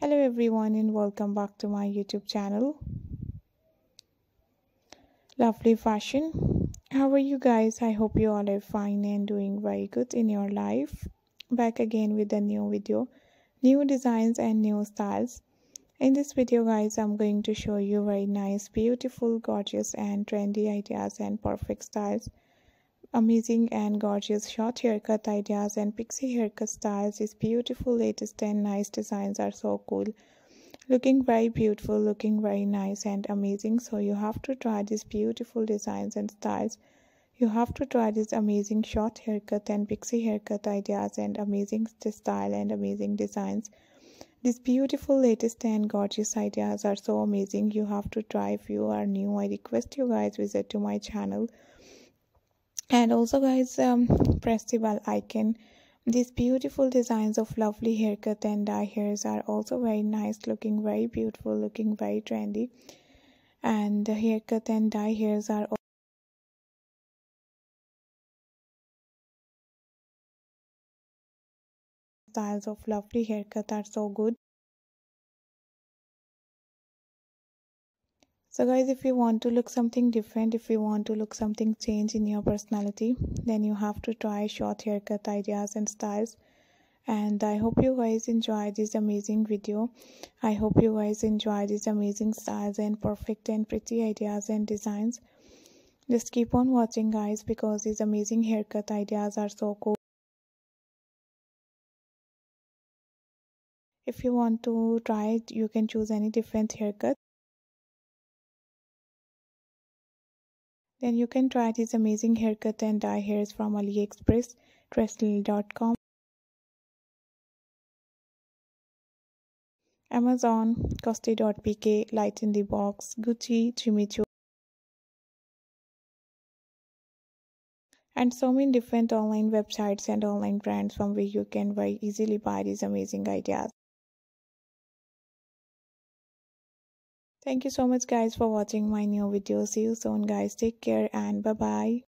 hello everyone and welcome back to my youtube channel. Lovely fashion. How are you guys? I hope you all are fine and doing very good in your life. Back again with a new video new designs and new styles. In this video guys i'm going to show you very nice beautiful gorgeous and trendy ideas and perfect styles amazing and gorgeous short haircut ideas and pixie haircut styles these beautiful latest and nice designs are so cool. Looking very beautiful looking very nice and amazing so you have to try these beautiful designs and styles. You have to try these amazing short haircut and pixie haircut ideas and amazing style and amazing designs. These beautiful latest and gorgeous ideas are so amazing you have to try. If you are new i request you guys visit to my channel and also guys um, press the bell icon. These beautiful designs of lovely haircut and dye hairs are also very nice looking very beautiful looking very trendy. And the haircut and dye hairs are styles of lovely haircut are so good so guys if you want to look something different if you want to look something change in your personality then you have to try short haircut ideas and styles. And i hope you guys enjoy this amazing video. I hope you guys enjoy these amazing styles and perfect and pretty ideas and designs. Just keep on watching guys because these amazing haircut ideas are so cool. If you want to try it you can choose any different haircut Then you can try this amazing haircut and dye hairs from AliExpress, Trestle.com, Amazon, Costi.pk, Light in the Box, Gucci, Jimmy Choo, and so many different online websites and online brands from where you can very easily buy these amazing ideas. Thank you so much guys for watching my new video. See you soon guys. Take care and bye bye.